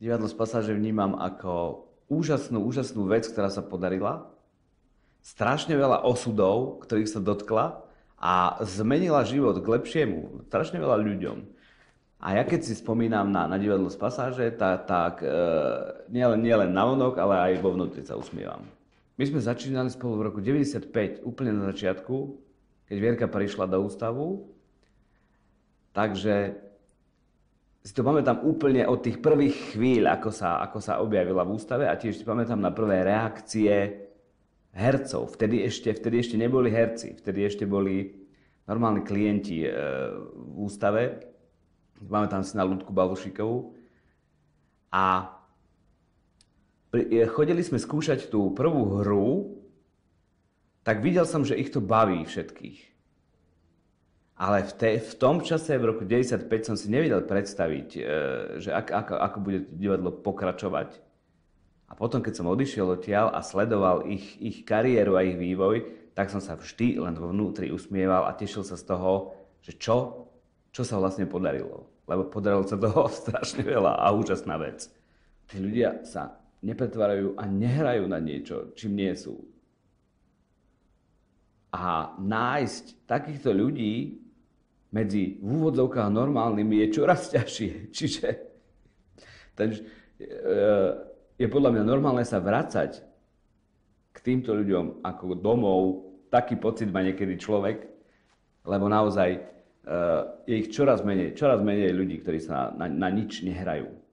divadlo z pasáže vnímam ako úžasnú, úžasnú vec, ktorá sa podarila. Strašne veľa osudov, ktorých sa dotkla a zmenila život k lepšiemu. Strašne veľa ľuďom. A ja keď si spomínam na, na divadlo z pasáže, tak, tak e, nielen nie len na vonok, ale aj vo vnútri sa usmievam. My sme začínali spolu v roku 95, úplne na začiatku, keď Vierka prišla do ústavu. Takže si to pamätám úplne od tých prvých chvíľ, ako sa, ako sa objavila v ústave a tiež si pamätám na prvé reakcie hercov. Vtedy ešte, vtedy ešte neboli herci, vtedy ešte boli normálni klienti e, v ústave. Pamätám si na Ludku Balušikovú. A pri, e, chodili sme skúšať tú prvú hru, tak videl som, že ich to baví všetkých. Ale v, te, v tom čase, v roku 95, som si nevedel predstaviť, e, že ak, ako, ako bude divadlo pokračovať. A potom, keď som odišiel odtiaľ a sledoval ich, ich kariéru a ich vývoj, tak som sa vždy len vo vnútri usmieval a tešil sa z toho, že čo, čo sa vlastne podarilo. Lebo podarilo sa toho strašne veľa a úžasná vec. Tí ľudia sa nepretvárajú a nehrajú na niečo, čím nie sú. A nájsť takýchto ľudí, medzi v úvodzovkách normálnymi je čoraz ťažšie. Čiže ten, e, je podľa mňa normálne sa vracať k týmto ľuďom ako domov. Taký pocit má niekedy človek, lebo naozaj e, je ich čoraz menej, čoraz menej ľudí, ktorí sa na, na, na nič nehrajú.